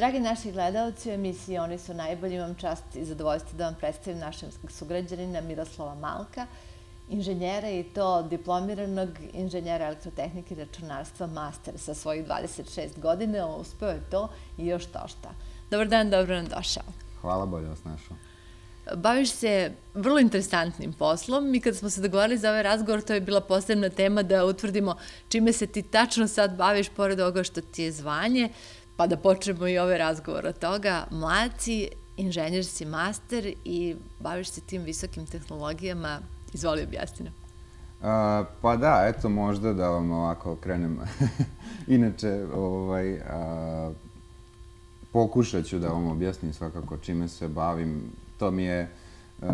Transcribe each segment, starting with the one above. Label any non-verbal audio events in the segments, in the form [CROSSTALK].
Dragi naši gledalci u emisiji Oni su najbolji, imam čast i zadovoljstvo da vam predstavim našeg sugrađanina Miroslava Malka, inženjera i to diplomiranog inženjera elektrotehnike i računarstva master sa svojih 26 godine. Uspeo je to i još to šta. Dobar dan, dobro nam došao. Hvala, bolje vas našao. Baviš se vrlo interesantnim poslom i kada smo se dogovorili za ovaj razgovor, to je bila posebna tema da utvrdimo čime se ti tačno sad baviš, pored ovoga što ti je zvanje, pa da počnemo i ovaj razgovor od toga. Mlaci, inženjer si master i baviš se tim visokim tehnologijama. Izvoli objasni. Uh, pa da, eto možda da vam ovako krenem. [LAUGHS] Inače, ovaj, uh, pokušat ću da vam objasnim svakako čime se bavim. To mi je, uh,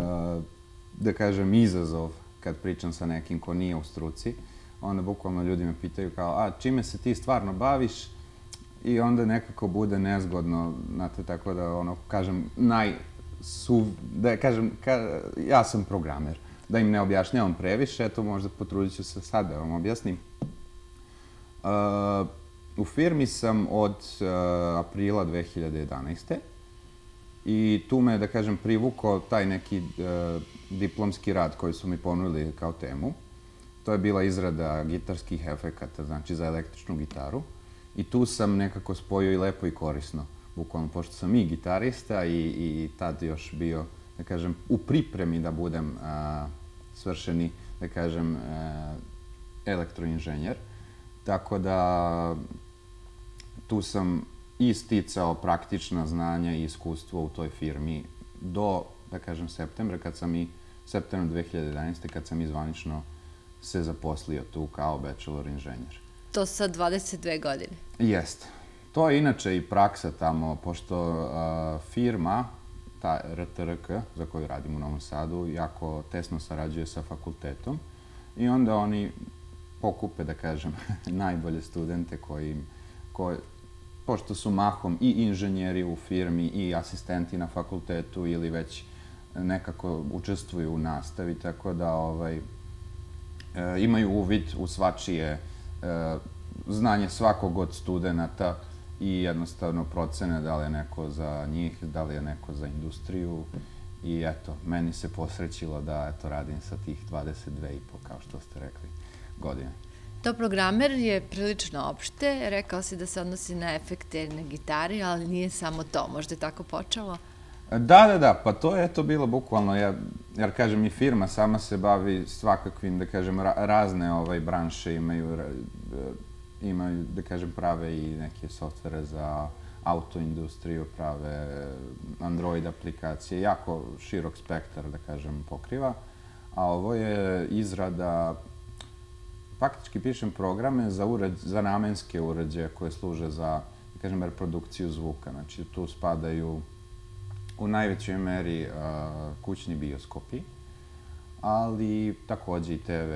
da kažem, izazov kad pričam sa nekim ko nije u struci. Onda bukvalno ljudi me pitaju kao, a čime se ti stvarno baviš? I onda nekako bude nezgodno, znate, tako da, ono, kažem, naj, su, da kažem, ka, ja sam programer. Da im ne objašnjavam previše, eto možda potrudit ću se sad da vam objasnim. Uh, u firmi sam od uh, aprila 2011. I tu me, da kažem, privukao taj neki uh, diplomski rad koji su mi ponudili kao temu. To je bila izrada gitarskih efekata, znači za električnu gitaru. I tu sam nekako spojio i lepo i korisno. Bukvalno, pošto sam i gitarista i, i tad još bio, da kažem, u pripremi da budem a, svršeni, da kažem, a, elektroinženjer. Tako da tu sam i sticao praktična znanja i iskustvo u toj firmi do, da kažem, septembra, kad sam i, septembra 2011. kad sam izvanično se zaposlio tu kao bachelor inženjer. To sa 22 godine? Jeste. To je inače i praksa tamo, pošto uh, firma, ta RTRK, za koju radim u Novom Sadu, jako tesno sarađuje sa fakultetom i onda oni pokupe, da kažem, [LAUGHS] najbolje studente koji, koji, pošto su mahom i inženjeri u firmi i asistenti na fakultetu ili već nekako učestvuju u nastavi, tako da ovaj, e, imaju uvid u svačije znanje svakog od studenta i jednostavno procene da li je neko za njih, da li je neko za industriju. I eto, meni se posrećilo da eto, radim sa tih 22 i po, kao što ste rekli, godine. To programer je prilično opšte, rekao si da se odnosi na efekte na gitari, ali nije samo to, možda je tako počelo? Da, da, da, pa to je to bilo bukvalno, ja, jer kažem i firma sama se bavi svakakvim, da kažem, ra razne ovaj, branše imaju, imaju, da kažem, prave i neke softvere za autoindustriju, prave Android aplikacije, jako širok spektar, da kažem, pokriva. A ovo je izrada faktički pišem programe za, ured, za namenske uređaje koje služe za, da kažem, reprodukciju zvuka. Znači, tu spadaju u najvećoj meri kućni bioskopi, ali takođe i TV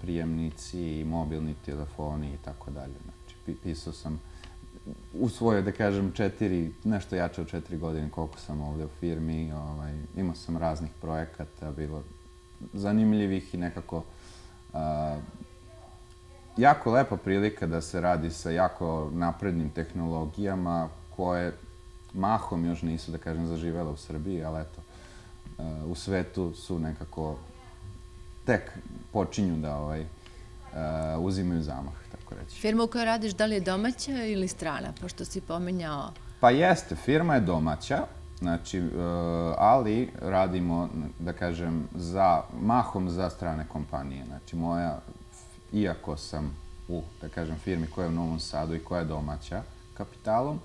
prijemnici, i mobilni telefoni i tako dalje. Znači, pisao sam u svoje, da kažem, četiri, nešto jače od četiri godine koliko sam ovde u firmi. Ovaj, imao sam raznih projekata, bilo zanimljivih i nekako uh, jako lepa prilika da se radi sa jako naprednim tehnologijama koje mahom još nisu, da kažem, zaživele u Srbiji, ali eto, e, u svetu su nekako tek počinju da ovaj, e, uzimaju zamah, tako reći. Firma u kojoj radiš, da li je domaća ili strana, pošto si pominjao... Pa jeste, firma je domaća, znači, e, ali radimo, da kažem, za, mahom za strane kompanije. Znači, moja iako sam u, da kažem, firmi koja je u Novom Sadu i koja je domaća kapitalom,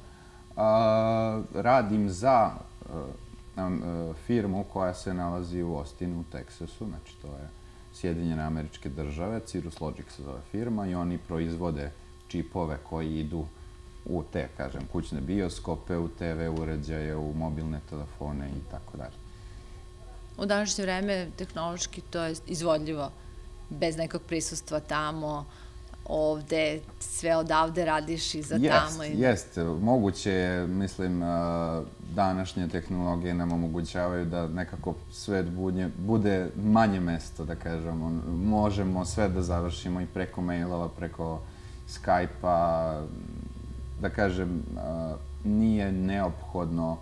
a, radim za a, a, firmu koja se nalazi u Austinu, u Teksasu, znači to je Sjedinjene američke države, Cirrus Logic se zove firma i oni proizvode čipove koji idu u te, kažem, kućne bioskope, u TV uređaje, u mobilne telefone i tako dalje. U današnje vreme tehnološki to je izvodljivo bez nekog prisustva tamo, ovde, sve odavde radiš i za jest, tamo. Jest, jest. Moguće je, mislim, današnje tehnologije nam omogućavaju da nekako svet bude, bude manje mesto, da kažemo. Možemo sve da završimo i preko mailova, preko Skype-a, da kažem, nije neophodno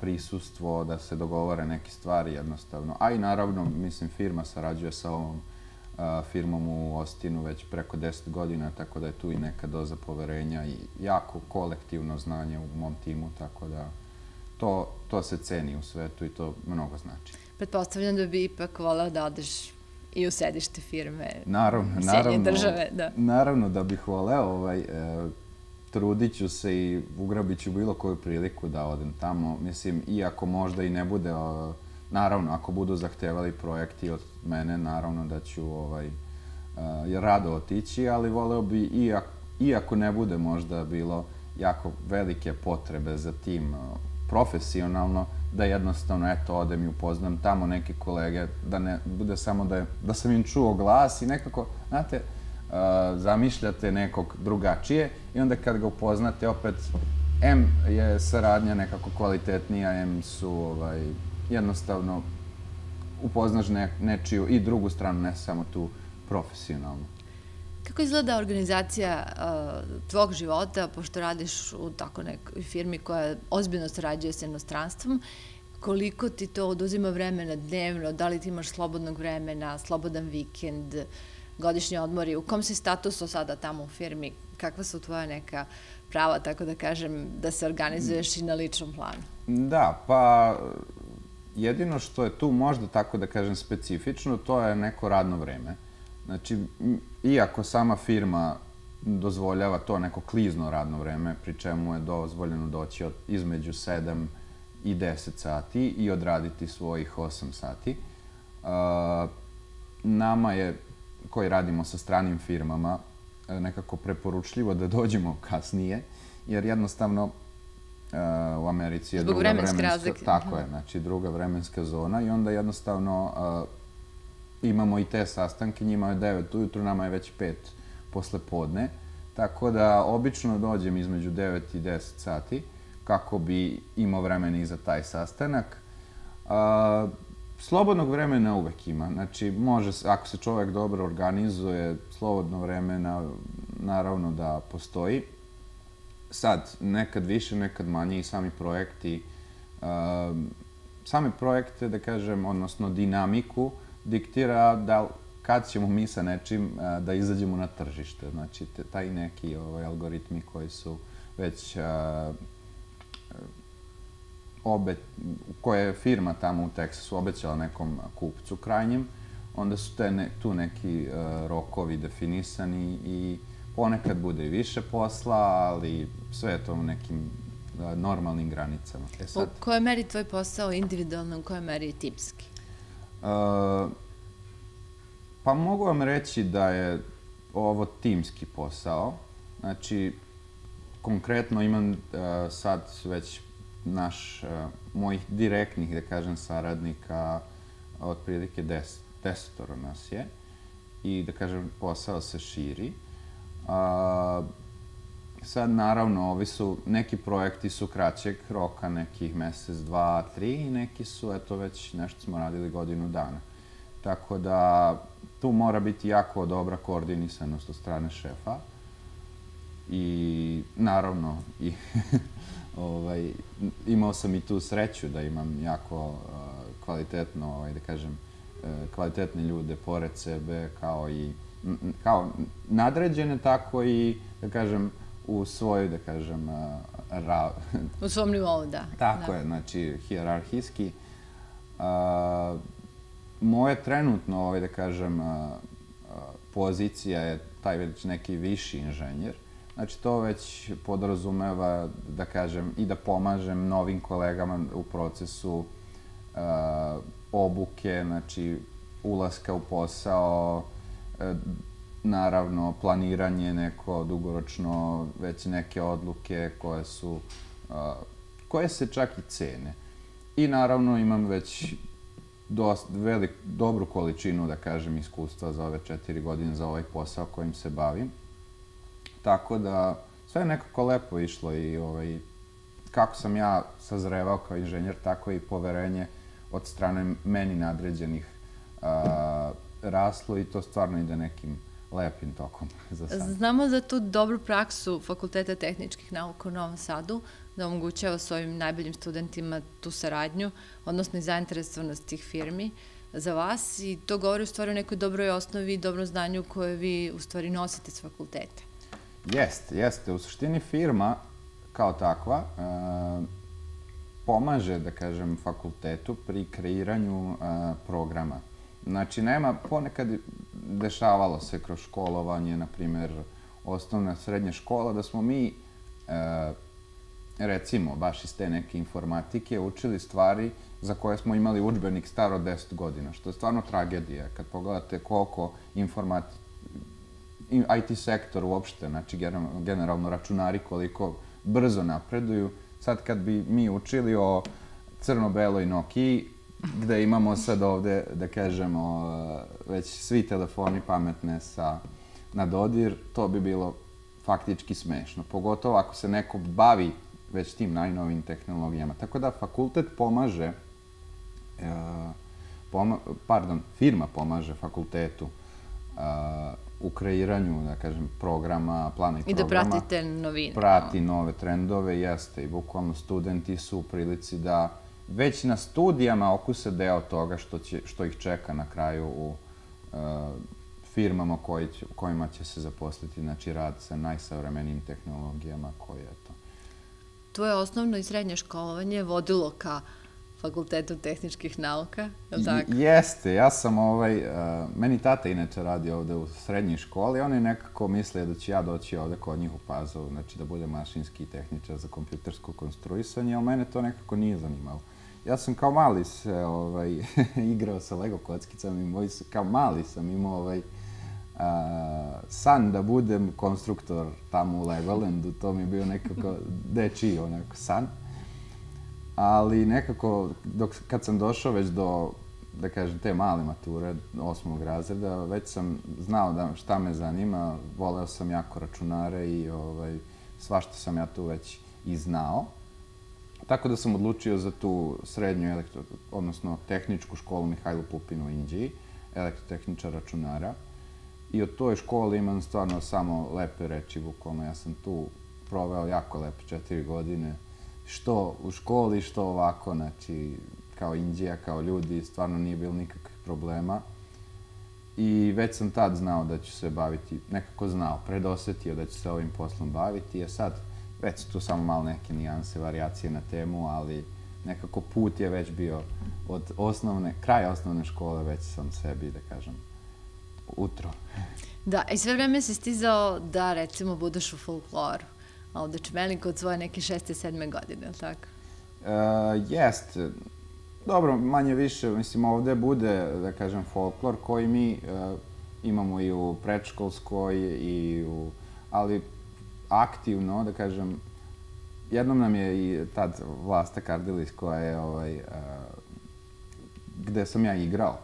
prisustvo da se dogovore neke stvari jednostavno. A i naravno, mislim, firma sarađuje sa ovom a, firmom u Ostinu već preko 10 godina, tako da je tu i neka doza poverenja i jako kolektivno znanje u mom timu, tako da to, to se ceni u svetu i to mnogo znači. Pretpostavljam da bi ipak volao da odeš i u sedište firme naravno, naravno, države. Da. Naravno da bih voleo, ovaj, e, trudit ću se i ugrabit ću bilo koju priliku da odem tamo. Mislim, iako možda i ne bude, o, naravno, ako budu zahtevali projekti od mene, naravno da ću ovaj, uh, rado otići, ali voleo bi, iako, iako ne bude možda bilo jako velike potrebe za tim uh, profesionalno, da jednostavno, eto, odem i upoznam tamo neke kolege, da ne bude samo da, je, da sam im čuo glas i nekako, znate, uh, zamišljate nekog drugačije i onda kad ga upoznate opet, M je saradnja nekako kvalitetnija, M su ovaj, jednostavno upoznaš ne, nečiju i drugu stranu, ne samo tu profesionalnu. Kako izgleda organizacija uh, tvog života, pošto radiš u tako nekoj firmi koja ozbiljno sarađuje sa inostranstvom, koliko ti to oduzima vremena dnevno, da li ti imaš slobodnog vremena, slobodan vikend, godišnji odmori, u kom si statusu sada tamo u firmi, kakva su tvoja neka prava, tako da kažem, da se organizuješ i na ličnom planu? Da, pa jedino što je tu možda tako da kažem specifično, to je neko radno vreme. Znači, iako sama firma dozvoljava to neko klizno radno vreme, pri čemu je dozvoljeno doći od, između 7 i 10 sati i odraditi svojih 8 sati. Uh, nama je, koji radimo sa stranim firmama, nekako preporučljivo da dođemo kasnije, jer jednostavno u Americi je Zbog druga vremenska, razlike. Tako je, mhm. znači druga vremenska zona i onda jednostavno imamo i te sastanke, njima je 9 ujutru, nama je već 5 posle podne, tako da obično dođem između 9 i 10 sati kako bi imao vremena i za taj sastanak. Slobodnog vremena uvek ima, znači može, ako se čovek dobro organizuje, slobodno vremena naravno da postoji sad, nekad više, nekad manje i sami projekti, uh, same projekte, da kažem, odnosno dinamiku, diktira da kad ćemo mi sa nečim uh, da izađemo na tržište. Znači, te, taj neki ovaj, algoritmi koji su već uh, obe, koje je firma tamo u Teksasu obećala nekom kupcu krajnjem, onda su te ne, tu neki uh, rokovi definisani i ponekad bude i više posla, ali sve je to u nekim normalnim granicama. E sad, u kojoj meri tvoj posao individualno, u kojoj meri je tipski? Uh, pa mogu vam reći da je ovo timski posao. Znači, konkretno imam uh, sad već naš, uh, mojih direktnih, da kažem, saradnika, otprilike des, desetoro nas je. I, da kažem, posao se širi. A, sad, naravno, ovi su, neki projekti su kraćeg roka, nekih mesec, dva, tri, i neki su, eto, već nešto smo radili godinu dana. Tako da, tu mora biti jako dobra koordinisanost od strane šefa. I, naravno, i, [LAUGHS] ovaj, imao sam i tu sreću da imam jako uh, kvalitetno, ovaj, da kažem, uh, kvalitetne ljude pored sebe, kao i kao nadređene, tako i, da kažem, u svoj, da kažem, ra... U svom nivou, da. Tako da. je, znači, hijerarhijski. A, moje trenutno, ovaj, da kažem, a, pozicija je taj već neki viši inženjer. Znači, to već podrazumeva, da kažem, i da pomažem novim kolegama u procesu a, obuke, znači, ulaska u posao, naravno planiranje neko dugoročno, već neke odluke koje su, koje se čak i cene. I naravno imam već dost, velik, dobru količinu, da kažem, iskustva za ove četiri godine, za ovaj posao kojim se bavim. Tako da, sve je nekako lepo išlo i ovaj, kako sam ja sazrevao kao inženjer, tako i poverenje od strane meni nadređenih a, raslo i to stvarno ide nekim lepim tokom [LAUGHS] za sad. Znamo za tu dobru praksu Fakulteta tehničkih nauka u Novom Sadu, da omogućava svojim najboljim studentima tu saradnju, odnosno i zainteresovanost tih firmi za vas i to govori u stvari o nekoj dobroj osnovi i dobrom znanju koje vi u stvari nosite s fakulteta. Jeste, jeste. U suštini firma kao takva e, pomaže, da kažem, fakultetu pri kreiranju e, programa. Znači, nema, ponekad dešavalo se kroz školovanje, na primer, osnovna, srednja škola, da smo mi, e, recimo, baš iz te neke informatike, učili stvari za koje smo imali učbenik staro 10 godina, što je stvarno tragedija. Kad pogledate koliko informati, IT sektor uopšte, znači generalno računari koliko brzo napreduju. Sad kad bi mi učili o crno-beloj Nokia, gde imamo sad ovde, da kažemo, već svi telefoni pametne sa, na dodir, to bi bilo faktički smešno. Pogotovo ako se neko bavi već tim najnovim tehnologijama. Tako da fakultet pomaže, e, poma, pardon, firma pomaže fakultetu a, u kreiranju, da kažem, programa, plana i, I programa. I da pratite novine. Prati nove trendove, jeste. I bukvalno studenti su u prilici da već na studijama okuse deo toga što, će, što ih čeka na kraju u uh, firmama koji će, kojima će se zaposliti, znači rad sa najsavremenijim tehnologijama koje je to. Tvoje osnovno i srednje školovanje vodilo ka Fakultetu tehničkih nauka, je li tako? Jeste, ja sam ovaj, uh, meni tata inače radi ovde u srednjoj školi, oni nekako misle da ću ja doći ovde kod njih u Pazovu, znači da budem mašinski tehničar za kompjutersko konstruisanje, ali mene to nekako nije zanimalo. Ja sam kao mali se ovaj, [LAUGHS] igrao sa Lego kockicama i moj, kao mali sam imao ovaj, uh, san da budem konstruktor tamo u Legolandu, to mi je bio nekako [LAUGHS] dečiji onako san. Ali nekako, dok, kad sam došao već do, da kažem, te male mature, osmog razreda, već sam znao da šta me zanima, voleo sam jako računare i ovaj, svašta sam ja tu već i znao. Tako da sam odlučio za tu srednju elektro, odnosno tehničku školu Mihajlo Pupin u Inđiji, elektrotehničar računara. I od toj škole imam stvarno samo lepe reči, bukvalno. Ja sam tu proveo jako lepe četiri godine što u školi, što ovako, znači, kao Indija, kao ljudi, stvarno nije bilo nikakvih problema. I već sam tad znao da ću se baviti, nekako znao, predosetio da ću se ovim poslom baviti, a sad već su tu samo malo neke nijanse, variacije na temu, ali nekako put je već bio od osnovne, kraja osnovne škole, već sam sebi, da kažem, utro. Da, i sve vreme si stizao da, recimo, budeš u folkloru ovde Čmelik od svoje neke šeste, sedme godine, ili tako? Uh, jest. Dobro, manje više, mislim, ovde bude, da kažem, folklor koji mi uh, imamo i u predškolskoj i u... Ali aktivno, da kažem, jednom nam je i tad Vlasta Kardilis koja je, ovaj, uh, gde sam ja igrao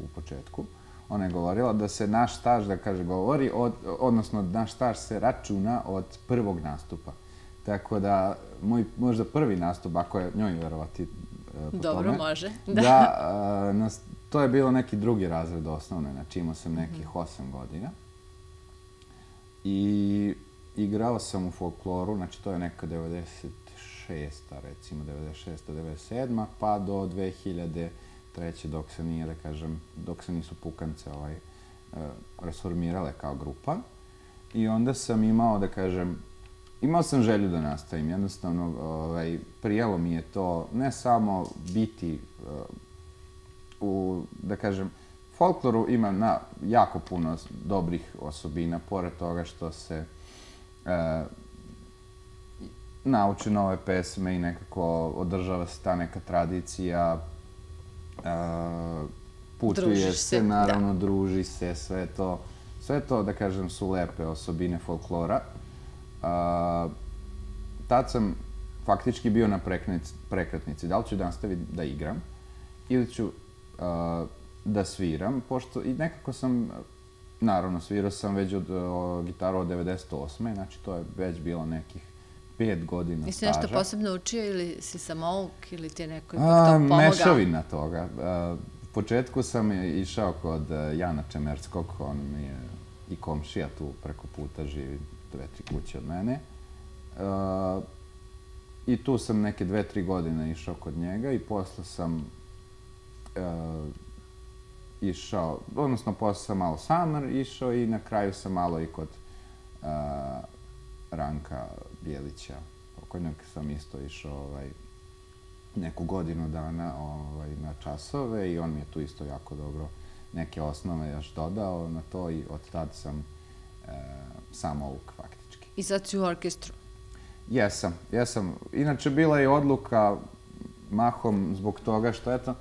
u početku, ona je govorila da se naš staž, da kaže, govori, od, odnosno naš staž se računa od prvog nastupa. Tako da, moj možda prvi nastup, ako je njoj verovati e, po Dobro, tome, može. Da, da a, nas, to je bilo neki drugi razred osnovne, znači imao sam nekih mm -hmm. 8 godina. I igrao sam u folkloru, znači to je neka 96. recimo, 96. 97. pa do 2000 treće dok se nije, da kažem, dok se nisu pukance ovaj, uh, rasformirale kao grupa. I onda sam imao, da kažem, imao sam želju da nastavim. Jednostavno, ovaj, prijelo mi je to ne samo biti uh, u, da kažem, folkloru ima na, jako puno dobrih osobina, pored toga što se uh, nauči nove pesme i nekako održava se ta neka tradicija, Uh, putuje se, se, naravno, da. druži se, sve to. Sve to, da kažem, su lepe osobine folklora. Uh, tad sam faktički bio na prekretnici. Da li ću da nastaviti da igram ili ću uh, da sviram, pošto i nekako sam, naravno, svirao sam već od uh, gitaru od 98. Znači, to je već bilo nekih pet godina Nisi staža. nešto posebno učio ili si samouk ili ti je neko ipak to pomogao? Mešavina toga. A, u početku sam išao kod e, Jana Čemerskog, on mi je i komšija tu preko puta živi dve, tri kuće od mene. Uh, I tu sam neke dve, tri godine išao kod njega i posle sam uh, išao, odnosno posle sam malo sam išao i na kraju sam malo i kod uh, Ranka Bjelića, pokojnog sam isto išao ovaj, neku godinu dana ovaj, na časove i on mi je tu isto jako dobro neke osnove još dodao na to i od tad sam e, samouk faktički. I sad si u orkestru? Jesam, jesam. Inače bila je odluka mahom zbog toga što eto,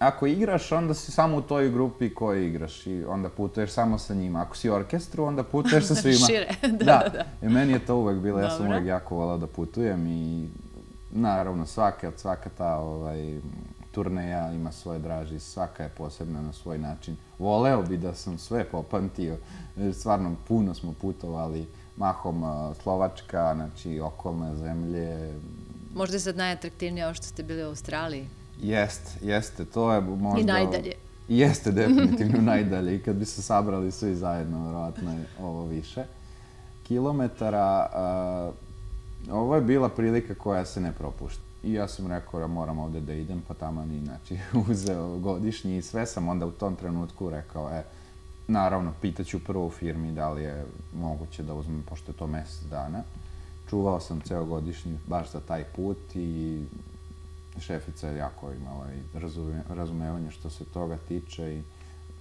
ako igraš, onda si samo u toj grupi koji igraš i onda putuješ samo sa njima. Ako si u orkestru, onda putuješ sa [LAUGHS] svima. Šire, [LAUGHS] da, da, da. I meni je to uvek bilo, Dobro. ja sam uvek jako volao da putujem i naravno svaka, svaka ta ovaj, turneja ima svoje draži, svaka je posebna na svoj način. Voleo bi da sam sve popamtio, stvarno puno smo putovali, mahom Slovačka, znači okolne zemlje. Možda je sad najatraktivnije ovo što ste bili u Australiji. Jeste, jeste, to je možda... I najdalje. Jeste definitivno [LAUGHS] najdalje i kad bi se sabrali svi zajedno, verovatno je ovo više kilometara. A, ovo je bila prilika koja se ne propušta. I ja sam rekao da moram ovde da idem, pa tamo ni znači [LAUGHS] uzeo godišnji i sve sam onda u tom trenutku rekao, e, naravno, pitaću prvo u firmi da li je moguće da uzmem, pošto je to mesec dana. Čuvao sam ceo godišnji baš za taj put i šefica je jako imala i razume, razumevanje što se toga tiče i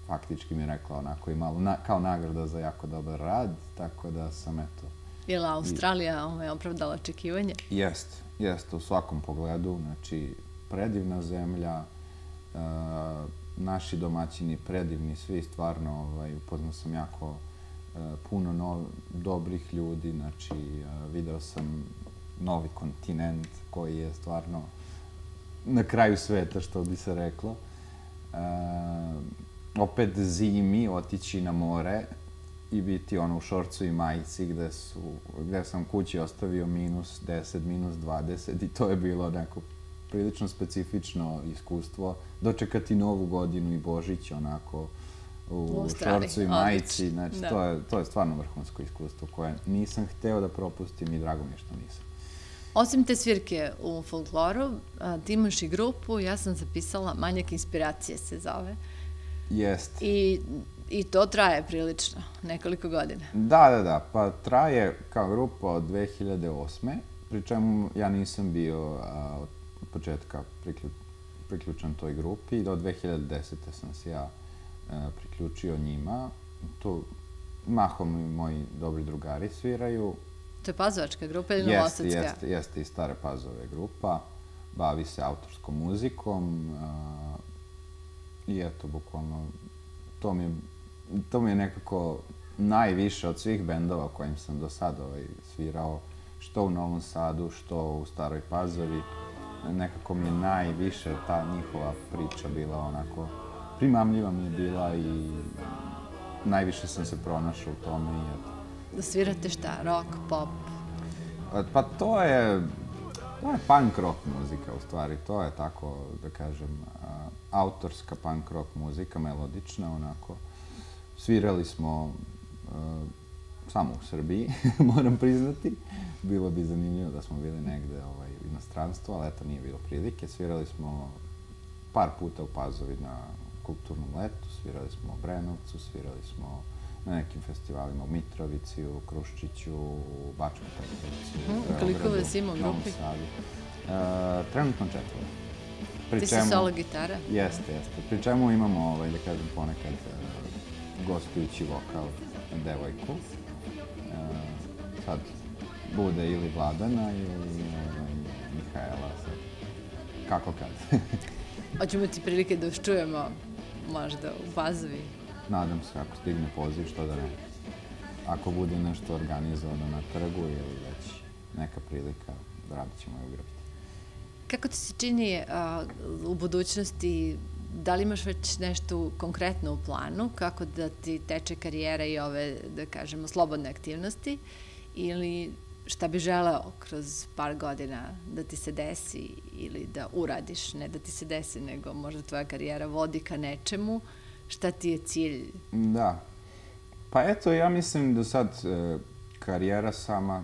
faktički mi je rekla onako i malo na, kao nagrada za jako dobar rad, tako da sam eto... Je li Australija ovaj, opravdala očekivanje? Jeste, jeste u svakom pogledu, znači predivna zemlja, e, naši domaćini predivni, svi stvarno, ovaj, upoznao sam jako e, puno nov, dobrih ljudi, znači e, video sam novi kontinent koji je stvarno na kraju sveta, što bi se reklo. E, opet zimi, otići na more i biti ono u šorcu i majici gde, su, gde sam kući ostavio minus 10, minus 20 i to je bilo neko prilično specifično iskustvo. Dočekati novu godinu i Božić onako u, U šorcu i majici. Znači, da. to, je, to je stvarno vrhunsko iskustvo koje nisam hteo da propustim i drago mi je što nisam. Osim te svirke u folkloru, a, ti imaš i grupu, ja sam zapisala Manjak inspiracije se zove. Jeste. I, I to traje prilično, nekoliko godina. Da, da, da. Pa traje kao grupa od 2008. Pri čemu ja nisam bio a, od početka priklju, priključen toj grupi. Do 2010. sam se ja a, priključio njima. Tu mahom i moji dobri drugari sviraju. To je pazovačka grupa ili Jeste, novosadska? jeste, jeste i Stare Pazove grupa. Bavi se autorskom muzikom. A, I eto, bukvalno, to mi je, to mi je nekako najviše od svih bendova kojim sam do sada ovaj, svirao, što u Novom Sadu, što u Staroj Pazovi. Nekako mi je najviše ta njihova priča bila onako, primamljiva mi je bila i najviše sam se pronašao u tome i eto. Da svirate šta? Rock, pop? Pa to je, to je punk rock muzika u stvari, to je tako, da kažem, autorska punk rock muzika, melodična onako. Svirali smo samo u Srbiji, [LAUGHS] moram priznati. Bilo bi zanimljivo da smo bili negde ovaj, u inostranstvu, ali eto nije bilo prilike. Svirali smo par puta u Pazovi na kulturnom letu, svirali smo u Brenovcu, svirali smo na nekim festivalima u Mitrovici, u Kruščiću, u Bačkoj Petrovici, u Mhm, koliko vas ima u grupi? Sadu. E, trenutno četvoro. Pri Ti si solo gitara? Jeste, jeste. Pri čemu imamo, ovaj, da kažem, ponekad e, gostujući vokal devojku. E, sad bude ili Vladana ili ovaj, Mihaela. Sad. Kako kad? [LAUGHS] Hoćemo ti prilike da vas čujemo možda u Pazovi. Nadam se, ako stigne poziv, što da ne. Ako bude nešto organizovano na trgu ili već neka prilika, rado ćemo je ugrabiti. Kako ti se čini a, u budućnosti, da li imaš već nešto konkretno u planu, kako da ti teče karijera i ove, da kažemo, slobodne aktivnosti, ili šta bi želeo kroz par godina da ti se desi ili da uradiš, ne da ti se desi, nego možda tvoja karijera vodi ka nečemu, šta ti je cilj? Da. Pa eto, ja mislim da sad e, karijera sama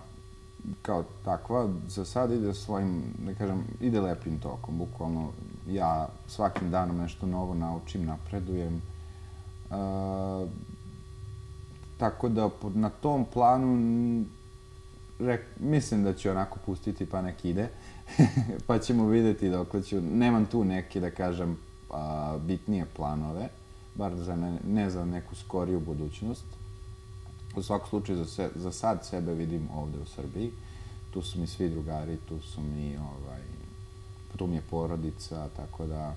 kao takva za sad ide svojim, da kažem, ide lepim tokom. Bukvalno ja svakim danom nešto novo naučim, napredujem. E, tako da na tom planu rek, mislim da ću onako pustiti pa nek ide. [LAUGHS] pa ćemo videti dok ću. Nemam tu neke, da kažem, a, bitnije planove, bar za ne, ne za neku skoriju budućnost. U svakom slučaju, za, se, za sad sebe vidim ovde u Srbiji. Tu su mi svi drugari, tu su mi, ovaj, tu mi je porodica, tako da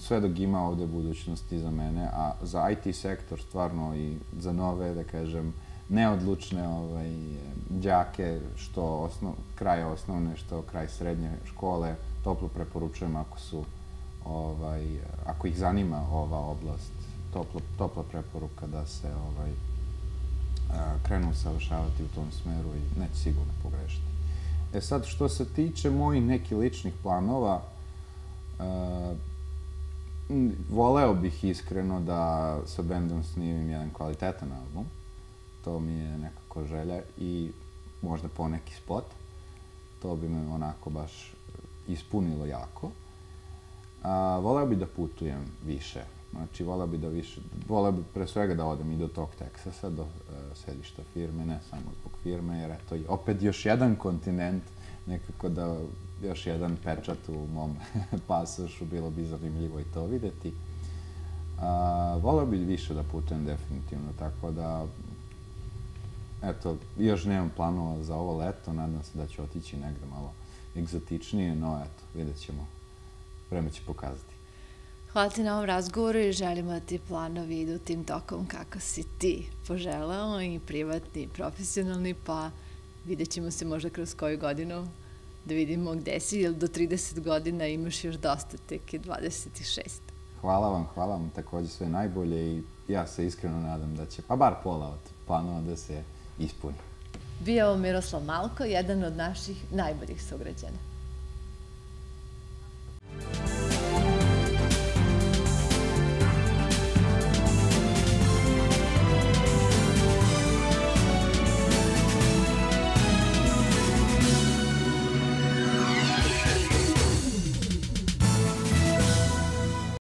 sve dok ima ovde budućnosti za mene, a za IT sektor stvarno i za nove, da kažem, neodlučne ovaj, đake, što osnov, kraj osnovne, što kraj srednje škole, toplo preporučujem ako su ovaj, ako ih zanima ova oblast, toplo, topla preporuka da se ovaj, krenu savršavati u tom smeru i neće sigurno pogrešiti. E sad, što se tiče mojih nekih ličnih planova, voleo bih iskreno da sa bendom snimim jedan kvalitetan album. To mi je nekako želja i možda poneki spot. To bi me onako baš ispunilo jako. A, voleo bi da putujem više. Znači, voleo bi da više, voleo bi pre svega da odem i do tog Teksasa, do uh, sedišta firme, ne samo zbog firme, jer eto, opet još jedan kontinent, nekako da još jedan pečat u mom [LAUGHS] pasošu, bilo bi zanimljivo i to videti. A, voleo bi više da putujem definitivno, tako da eto, još nemam planova za ovo leto, nadam se da ću otići negde malo egzotičnije, no eto, vidjet ćemo vreme će pokazati. Hvala ti na ovom razgovoru i želimo da ti planovi idu tim tokom kako si ti poželao i privatni i profesionalni, pa vidjet ćemo se možda kroz koju godinu da vidimo gde si, jer do 30 godina imaš još dosta, tek je 26. Hvala vam, hvala vam takođe sve najbolje i ja se iskreno nadam da će, pa bar pola od planova da se ispuni. Bio Miroslav Malko, jedan od naših najboljih sugrađana.